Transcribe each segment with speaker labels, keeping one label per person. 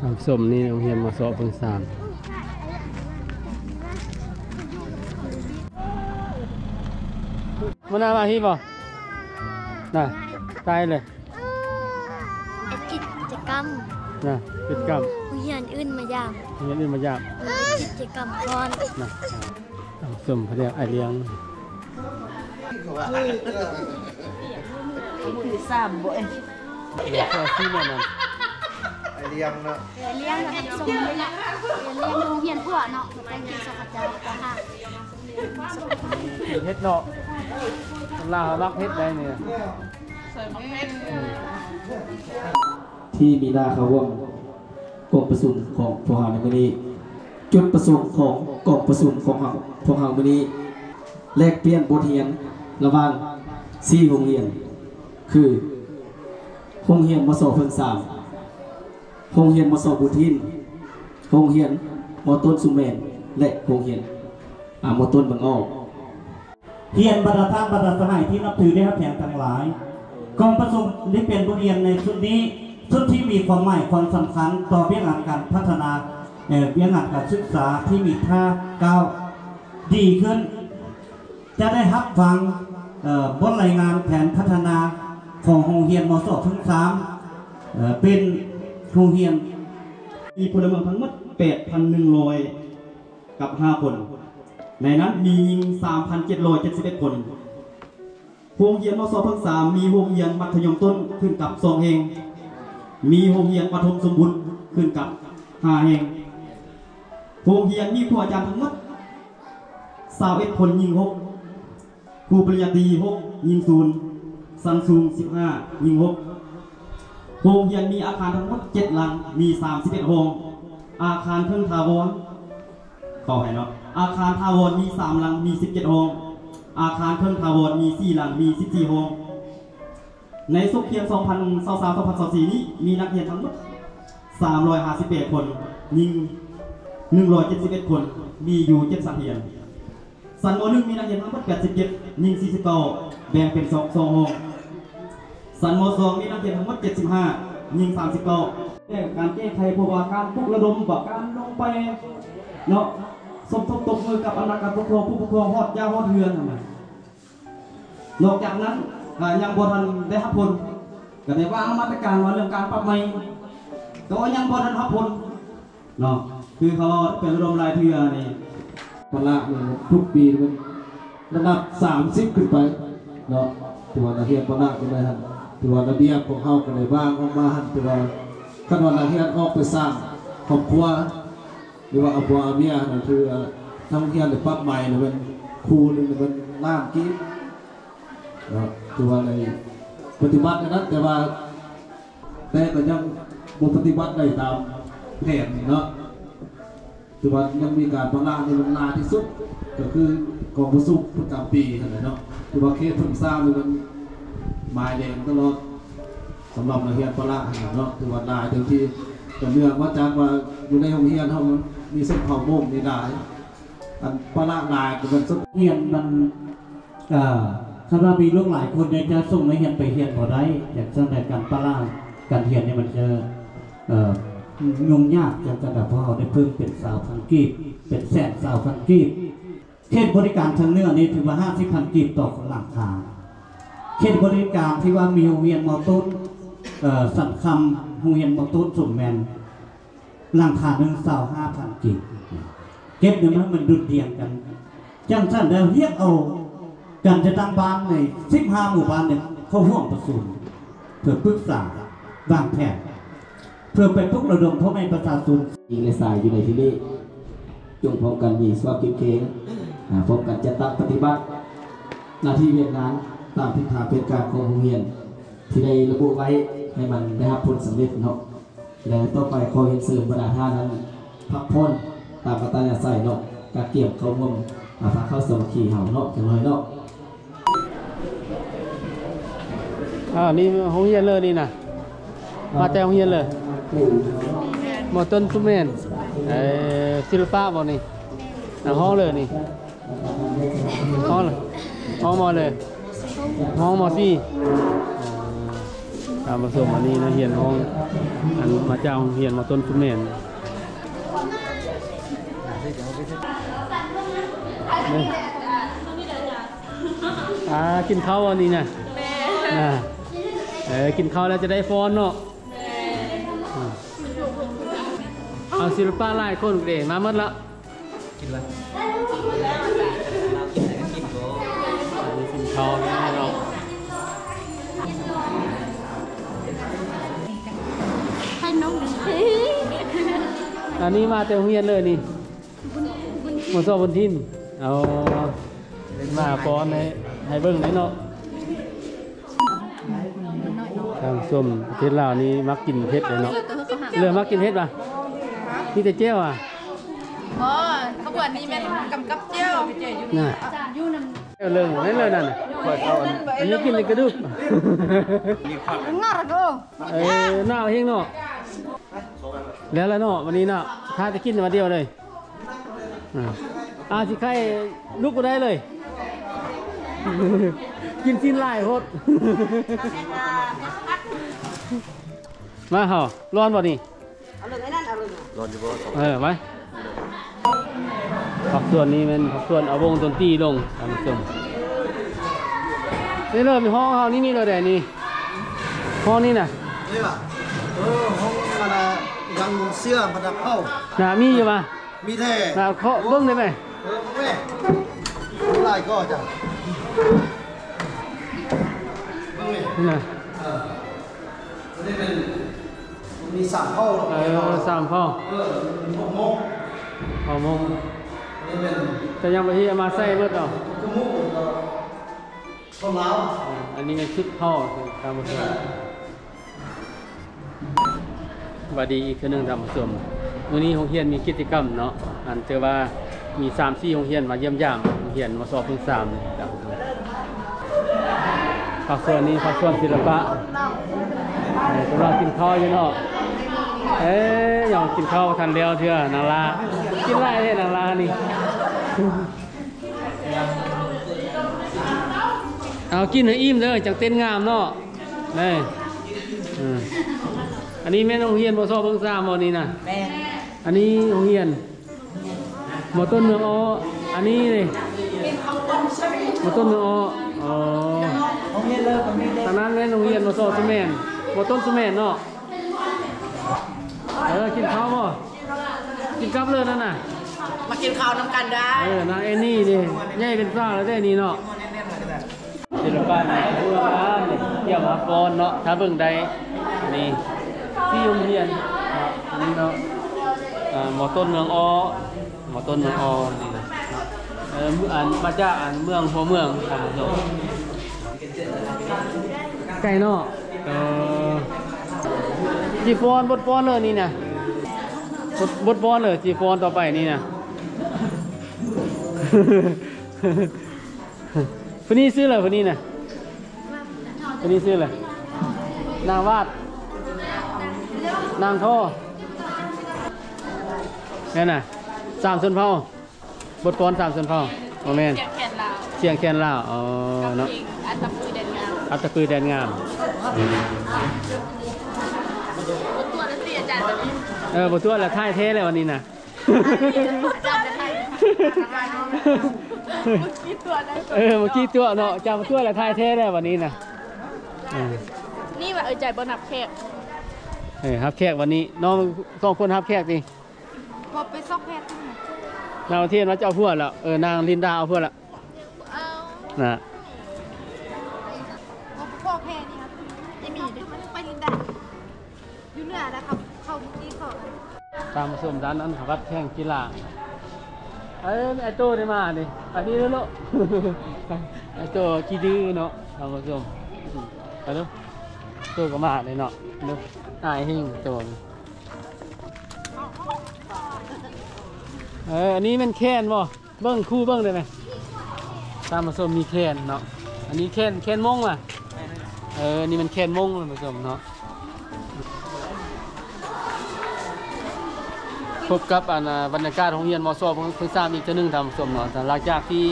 Speaker 1: ทำสมนี่โรงเรียนมาสอบเพิ่งสามมันน่ามาที่บ่น่ะตายเลย
Speaker 2: กิจกรรม
Speaker 1: น่ะกิจกรรม
Speaker 2: ผู้เรียนอื่นมายาม
Speaker 1: เรียนอื่นมายาก
Speaker 2: กิจกรรมก่อน
Speaker 1: นะทำสมเขาเรียกไอเลี้ยง
Speaker 3: คือสามบ่เอ้ย
Speaker 1: เดี๋ยวข้อที่นั่นน่ะ
Speaker 4: ไอเลี้ยงเนาะ
Speaker 2: เรียนกับส่งเรียนเรียนโรงเรียนพวกเนาะไปกินสกัดเจ้าก็ค่ะ
Speaker 1: เฮ็ดเนาะลาวรักเฮ็ดได้เนี่ย
Speaker 5: ที่มีหน้าเขาว่ากองประชุมของพวกเราในวันนี้ จุดประสงค์ของกองประชุมของเราพวกเราวันนี้แลกเปลี่ยนบทเรียนระหว่างสี่โรงเรียน คือโรงเรียนมศเพิ่งสาม โรงเรียนมศบุทินโรงเรียนมต้นสุเมนและโรงเรียนอ่ามต้นบางอ้อ
Speaker 6: เฮียนบรรดาท่านบรรดาสหายที่นับถือได้รับแผงทั้งหลายกองประชุมได้เป็นบทเรียนในชุดนี้ชุดที่มีความหมายความสำคัญต่อเรื่องานการพัฒนาเอ่อเรื่องานการศึกษาที่มีท่าก้าวดีขึ้น จะได้รับฟังบทรายงานแผนพัฒนาของโรงเรียนมศทั้งสามเป็น โรงเรียน มีพลเมืองทั้งหมด8,100 กับ 5 คน ในนั้นมีหญิง 3,771 คนโรงเรียนมศพักษามมีโรงเรียนมัธยมต้นขึ้นกับสองแห่ง มีโรงเรียนปฐมสมบูรณ์ขึ้นกับห้าแห่งโรงเรียนมีผู้อาจารย์ทั้งหมด21คนยิงหกครูปริญญาตรีหกยิงศูนย์สันสูง15ยิงหก โรงเรียนมีอาคารทั้งหมด7หลัง มี31ห้องอาคารเพิ่งทาวรขอให้เนาะ อาคารทาวรมี3หลัง มี17ห้องอาคารเพิ่งทาวรมี4หลัง มี14ห้องในสุขเพียง2023-2024 นี้ มีนักเรียนทั้งหมด358คน ยิง 171 คน มีอยู่7สังเรียน สันมหนึ่งมีนักเรียนทั้งหมด87ยิง49แบ่งเป็น2 2ห้อง สันมสองมีนักเรียนทั้งหมด 75 ยิง39แก้การแก้ไขเพราะว่าการปลุกระดมแบบการลงไปเนาะสมทบตบมือกับอำนาจการปกครองผู้ปกครองฮอดยาฮอดเฮือนนั่นน่ะนอกจากนั้นยังบ่ทันได้รับผลก็ได้ว่ามาตรการว่าเรื่องการปรับใหม่ก็ยังบ่ทันรับผลเนาะคือเขาเป็นระดมรายเทือนี่
Speaker 5: พละเนี่ยทุกปีมันระดับสามสิบขึ้นไปเนาะตัวนักเรียนพละกันเลยฮะ ตัวระเบียบของเขากันเลยบ้างออกมาหันตัวขั้นวันนักเรียนออกไปสร้างครอบครัวหรือว่าเอาบัวเอาเมียนั่นคือทำเรียนหรือปรับใหม่เนี่ยมันครูหนึงเนี่ยมันน้ำกินเนาะตัวในปฏิบัตินะแต่ว่า แต่ก็ยังบปฏิบัติได้ตามแผนเนาะคือว่ายังมีการประลานในเวลาที่สุด ก็คือกองประสุประจำปีเท่านั้นเนาะคือว่าเคสเพิ่งสร้างนี่มัน มายแดงตลอดสำหรับนักเรียนประลาเนาะคือว่าลายเต็มที่แต่เนื่องมาจากว่าอยู่ในโรงเรียนเขามันมีเส้นเผาโม่งนี่ได้อันประลาลายก็เป็นสุด
Speaker 6: เฮียนมันอ่อสำหรับมีลูกหลายคนเนี่ยจะส่งนักเรียนไปเรียนบ่ได้อยากสำหรับการปล่าการเรียนเนี่ยมันจะเอ่อยุ่งยากจนกระทั่งพอเราได้เพิ่มเป็นสาวพันกีบเป็นแสนสาวพันกีบเขตบริการทางเนื้อนี่ถือว่าห้าสิบพันกีบต่อหลังคา เขตบริการที่ว่ามีโรงเรียนมอต้นสัตคำโรงเรียนมอต้นสมแมนหลังคาหนึ่งสาวห้าพันกีบเก็บเนี่ยมันมันดุดเดียงกันจังสั้นแล้วเรียกเอาการจะตั้งบ้านในสิบห้าหมู่บ้านเนี่ยเขาห่วมประชุมเพื่อปรึกษาวางแผนเพื่อไปพวกระดมพ่อแม่ประชาชน
Speaker 5: ยิงในสายอยู่ในที่นี้จงพร้อมกันมีสวากิมเคงอ่าพร้อมกันจะตั้งปฏิบัติหน้าที่เวียนงาน ตามทิศทางเป็นการของโรงเรียน ที่ได้ระบุไว้ให้มันได้รับผลสำเร็จเนาะและต่อไปขอเห็นเสริมบรรดาท่านั้นพักพ้นตามกตัญญูใส่เนาะการเกี่ยวเข้าร่วมอาภาเข้าสมัคคีเฮาเนาะจังเลยเนาะ
Speaker 1: อ้านี่โรงเรียนเลยนี่นะมาแต่โรงเรียนเลยหมอต้นสุเมนเอ่อศิลปะบ่นี่ห้องเลยนี่ห้องเลยห้องมอเลย ห้องมอสี่ตามผสมอันนี้นะเฮียนห้องอันมาเจ้าเฮียนมาต้นคุณแม่นนี่อ่ากินข้าวอันนี้นะอ่าเออกินข้าวแล้วจะได้ฟ้อนเนาะอืมเอาศิลปะหลายคนเด้มาหมดละกินละอันนี้กินข้าวแน่เนาะ
Speaker 2: อัน
Speaker 1: นี้มาแต่โรงเรียนเลยนี่หมดสอบบนทิมเอามาป้อนให้ให้เบิ่งหน่อยเนาะทางส้มประเทศลาวนี่มักกินเผ็ดเลยเนาะเรื่องมักกินเผ็ดป่ะนี่แต่เจ้าอะ
Speaker 3: อ๋อขบวนนี้แม่นกำกับเจียว
Speaker 1: น่ะเรื่องนั่นเลยนั่นน่ะอันนี้กินเลยกระดูก
Speaker 2: งอระโด
Speaker 1: เออหน้าเฮงเนาะ แล้วแล้วเนาะวันนี้เนาะถ้าจะกินมาเดียวเลยอ่าอาสิใครลุกก็ได้เลย กินสิ้นลายโคตรมาเหรอร้อนบ่นี่ร้อนอยู่บ่เออไปผักส่วนนี้มันผักส่วนเอาวงดนตรีลงท่านผู้ชมนี่เลยมีห้องเฮานี่มีเลยแต่นี่ห้องนี้น่ะ
Speaker 4: นี่ป่ะเออห้อง มันอะยังเสื้อมันจะเข้า
Speaker 1: น่ะมีอยู่ปะ
Speaker 4: มีแท้
Speaker 1: น่ะเขาเบิ้งได้ไหม
Speaker 4: เออแม่ไล่ก็จ้ะเบิ่งนี่
Speaker 1: นี่น่ะ
Speaker 4: มีสามเข้า
Speaker 1: เออสามพ่อ
Speaker 4: เออหกโมง
Speaker 1: พ่อมง
Speaker 4: นี่เป็น
Speaker 1: แต่ยังไปที่มาใส่เบิดเอ
Speaker 4: กระมุกก็ข้าวเหล้า
Speaker 1: วอันนี้เป็นชุดพ่อตามผส มบาดีอีกคือหนึ่งตามผสมวันนี้โรงเรียนมีกิจกรรมเนาะอันเจอว่ามีสามสี่โรงเรียนมาเยี่ยมยามโรงเรียนมาสอบเพิ่งสามเลยตามผสมภาคส่วนนี้ภาคส่วนศิลปะเออสำหรับกินข้าวอยู่เนาะเอ๊ยอยากกินข้าวทันเดียวเถอะนางลากินไรเนี่ยนางลานี่เอากินให้อิ่มเลยจังเต้นงามเนาะนี่ อืมอันนี้แม่นโรงเรียนบ่ซอเบิ่งซ่ามบ่นี่น่ะแม่อันนี้โรงเรียนบ่ต้นเมืองอ้ออันนี้นี่บ่ต้นเมืองอ้ออ๋อโรงเรียนเลิกตอนนั้นแม่นโรงเรียนบ่ซอสุแม่นบ่ต้นสุแม่นเนาะเออกินข้าวบ่กินกับเลยนั่นน่ะ
Speaker 3: มากินข้าวน้ำกันได้
Speaker 1: เออนางเอ็นนี่ดิใหญ่เป็นฟ้าแล้วได้นี่เนาะศิลปะนี่เบื้องน้ำนี่เกี่ยวมาฟอนเนาะ ถ้าเบิ่งใดนี่ที่ โรงเรียนครับอันนี้เนาะหมอต้นเมืองออหมอต้นเมืองออนี่นะเอออันมาจากอันเมืองหัวเมืองท่านผู้ชมไก่เนาะเออจีฟอนบดฟอนเลยนี่นะบดบดฟอนเลยจีฟอนต่อไปนี่นะคนนี้ซื้ออะไรคนนี้น่ะคนนี้ซื้ออะไรนางวาด นางท่อนี่นน่ะสามส่วนเผาบทกรสามส่วนเผาโอเมน
Speaker 3: เจียงแขนลาว
Speaker 1: เสียงแคนลาวอ๋อเนาะ
Speaker 3: จริงอัตตปือเด่นงาม
Speaker 1: อัตตปือแดนงาม
Speaker 3: ตัวนั้นสิอาจารย์จะนี่
Speaker 1: เออบทตัวละท่ายเทเลยวันนี้น่ะ
Speaker 3: อาจารย์จะไทยคิดตัวได้
Speaker 1: เออเมื่อกี้ตัวเนาะจำตัวละท่ายเทเลยวันนี้น่ะเออ
Speaker 3: นี่ว่าเออใจบนับแขก
Speaker 1: เออฮับแขกวันนี้น้องสองคนฮับแขกดิ
Speaker 3: พอไปซอกแพทย์
Speaker 1: นางเทียนว่าจะเอาเพื่อนละเออนางลินดาเอาเพื่อนละ
Speaker 3: เอา
Speaker 1: นะ
Speaker 3: พ่อแพทย์นี่ครับจะมีด้วยไปลินดาอยู่เหนือนะครับเขาเมื่อกี้เขา
Speaker 1: ตามผสมด้านนั้นวัดแข่งกีฬาเอ้ยไอโต้ได้มาดิอันนี้แล้วลูกไอโต้ขี้ดื้อเนาะตามผสมไปดูโต้ก็มาเลยเนาะดูอายหิ้งโต้เอออันนี้มันแค้นบ่เบิ้งคู่เบิ้งได้ไหมตามผสมมีแค้นเนาะอันนี้แค้นแค้นมงอะเอออันนี่มันแค้นมงผสมเนาะพบกับอันบรรยากาศของเรียนมอสอบของเพิ่งทราบอีกเทื่อหนึงทำสมเนาะแต่หลังจากที่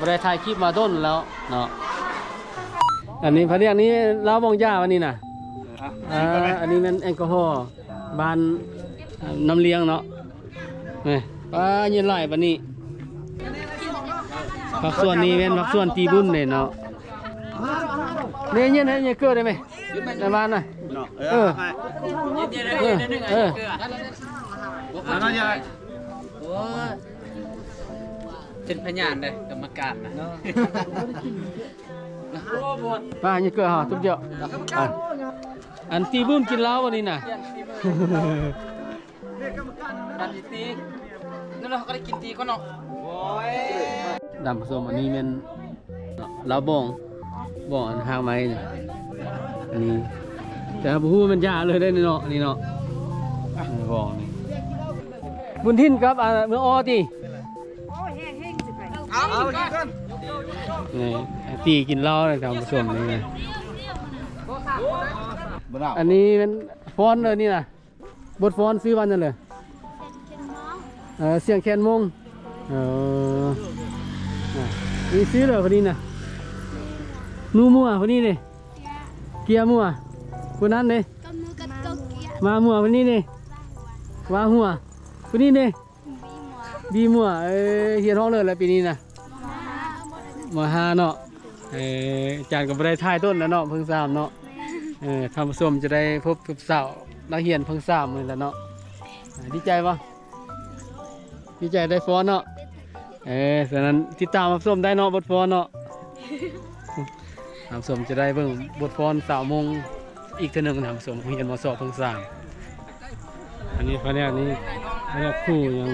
Speaker 1: บริถ่ายคลิปมาต้นแล้วเนาะ อันนี้พระเรียกนี้เล่าบองย่าวันนี้น่ะอ่าอันนี้มันแอลกอฮอล์บานอ่าน้ำเลี้ยงเนาะนี่ป้าเย็นไหลบันนี้ผักส่วนนี้เป็นผักส่วนตีบุญเนี่ยเนาะเนี่ยเย็นให้เย็นเกลือได้ไหมในบ้านน่ะเออเออเออ
Speaker 7: เป็นพยานเลยกรรมการนะ
Speaker 1: ป้าเย็นเกลือห่อทุกเดียวอะอันตีบุญกินเหล้าวันนี้น่ะ
Speaker 7: การตีนั่นเราก็ได้กินตีก็เนาะ
Speaker 1: ดำผสมอันนี้เป็นลาวบองบองอันหางไม้เนี่ยอันนี้แต่ถ้าพูดมันยาเลยได้เนาะอันนี่เนาะอันนี้บองนี่บุญทินครับอ่าเมืองออตีนี่ ตีกินเหล้าเลยครับผสมนี่นะอันนี้เป็นฟอนเลยนี่นะบทฟอนซื้อวันนั่นเลยเออเสียงแคนมงเอออะนี่ซื้อเลยคนนี้นะนูมัวคนนี้เลยเกียร์มัวคนนั้นเลย
Speaker 2: ก็มือกับก็เกีย
Speaker 1: มามัวคนนี้เลยว่าหัวคนนี้เลย
Speaker 2: บีมัว
Speaker 1: บีมัวเอ้ยเฮียท้องเลยแล้วปีนี้นะ
Speaker 2: มา
Speaker 1: มาหาเนาะ เออจานก็บ่ได้ทายต้นแล้วเนาะเพิ่งสามเนาะเออทำส้มจะได้พบกับสาวนักเรียนเพิ่งสามเลยแหล้วเนาะอ่าดีใจปะดีใจได้ฟ้อนเนาะเออฉะนั้นติดตามรับส้มได้เนาะบทฟ้อนเนาะทำส้มจะได้เบิ่งบทฟ้อนสาวโมงอีกเทีหนึ่งทำส้มเรียนมาสอบเพิ่งสามอันนี้พระเนี่ยนี้พระเนี่ยคู่ยัง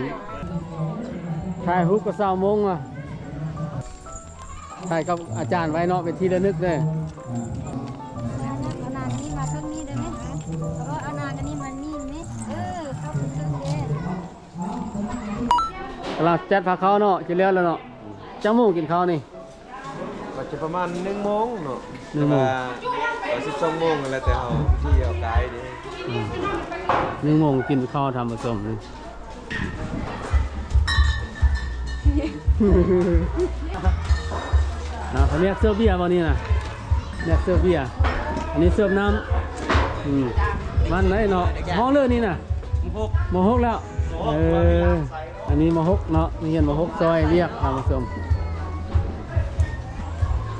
Speaker 1: ถ่ายรูปกับสาวโมงอะ ถ่ายกับอาจารย์ไว้เนาะเป็นที่ระลึกเลย
Speaker 2: เอานานนี้มาเครื่องนี้ได้ไหมแล้วก็เอานานกันนี้มานี่ไหมเออเข้าไปเครื่องเด้
Speaker 1: กำลังจัดผักเขาวเนาะจะเลี้ยวแล้วเนาะจังหมูกินข้าวนี่
Speaker 4: ก็จะประมาณ1โมงเนาะ
Speaker 1: หนึ่งโมง
Speaker 4: สิบสองโมงแล้วแต่เอาที่เอาไกด์ดิ
Speaker 1: หนึ่งโมงกินข้าวทำผสมนี่ นะเขาเรียกเสื้อร์เบียร์วันนี้นะเรียกเสื้อร์เบียร์อันนี้เสื้อร์น้ำอืมมันไหนเนาะห้องเลือนี่นะมหกแล้วเอออันนี้มหกเนาะมีเห็นมหกซอยเรียกทำผสม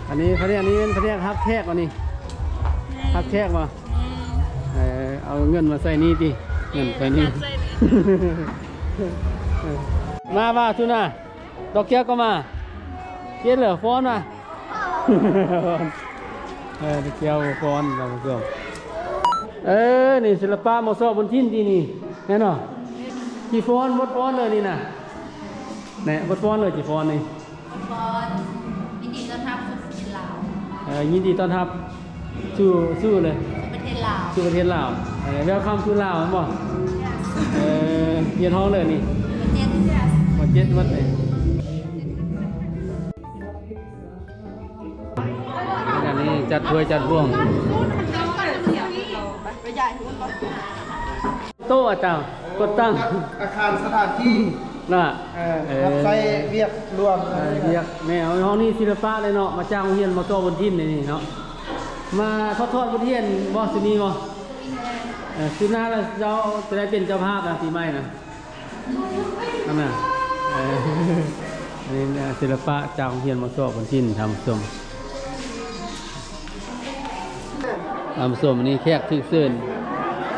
Speaker 1: อันนี้เขาเรียกอันนี้เขาเรียกฮับแทกวันนี้ฮับแทกมาเออเอาเงินมาใส่นี่ดิเงินใส่นี่มาบ้าทุน่าดอกเกี้ยวก็มาเกี้ยวเหลือฟ้อนมา เออดอกเกี้ยวฟ้อนเราเกือบเออนี่ศิลปะมอสอบบนทิ้นที่นี่แน่นอนจีฟ้อนบดฟ้อนเลยนี่นะแน่บดฟ้อนเลยจีฟ้อนนี่
Speaker 2: บอลยินดีต้อนรับสู่ประเทศลาว
Speaker 1: เออยินดีต้อนรับสู้สู้เลย
Speaker 2: ประเทศลาว
Speaker 1: สู่ประเทศลาวเออเวลคัมทูลาวมั้งบ่เออเยียนห้องเลยนี่
Speaker 2: ประเทศ
Speaker 1: หมดเจ็ดวัดเลยอัน จัดถ้วยจัดบ่วง โต๊ะอาจารย์กดตั้ง
Speaker 4: อาคารสถานที่
Speaker 1: น่ะ
Speaker 4: เอ่อรับใช้เวียกรวม
Speaker 1: เออเรียกแม่เอาห้องนี้ศิลปะเลยเนาะมาจ้างโรงเรียนมาโตบนทินนี่เนาะมาทอดทอดบนเทียนบ่สิมีบ่เออคือหน้าแล้วเจ้าจะได้เป็นเจ้าภาพนะปีใหม่นะนั่นน่ะเอออันนี้เนี่ยศิลปะจ้างโรงเรียนมาโตบนทินทำสม ทำสมอันนี้แขกทึกเสื่น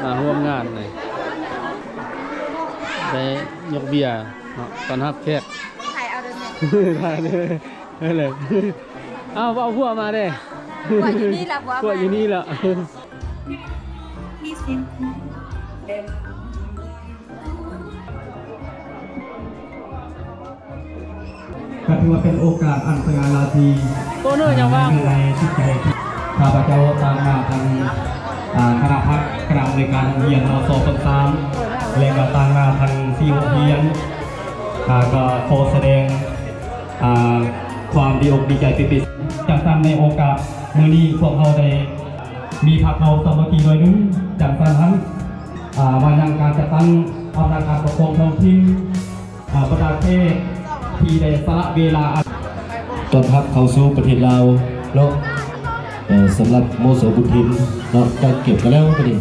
Speaker 1: มาร่วมงานเลยได้ยกเบียร์เนาะตอนรับแขก
Speaker 3: ถ่ายเอาเดินเนี่ย
Speaker 1: ได้เลยได้เลยเอาเอาพวกมาได้
Speaker 3: พวกอยู่นี่ล่ะพวก
Speaker 1: พวกอยู่นี่แหละ
Speaker 6: ก็ถือว่าเป็นโอกาสอันสง่าราตรี
Speaker 1: โตเนอร์ยังว่าง
Speaker 6: ในจิตใจ ข้าพเจ้าตามมาทางคณะพักคณะบริการเรียนมศต้นสามและก็ตามมาทางที่โรงเรียนก็ขอแสดงความดีอกดีใจปิติจากตามในโอกาสมื้อนี้พวกเราได้มีพักเราสามัคคีโดยหนึงจากตามทั้งอ่ามายังการจัดตั้งอำนาจการปกครองท้องถิ่นประเทศที่ได้สละเวลาต้อนรับเข้าสู่ประเทศลาวเนาะ
Speaker 8: เอ่อ สำหรับโมโสบุญทินเนาะก็เก็บกันแล้วพอดี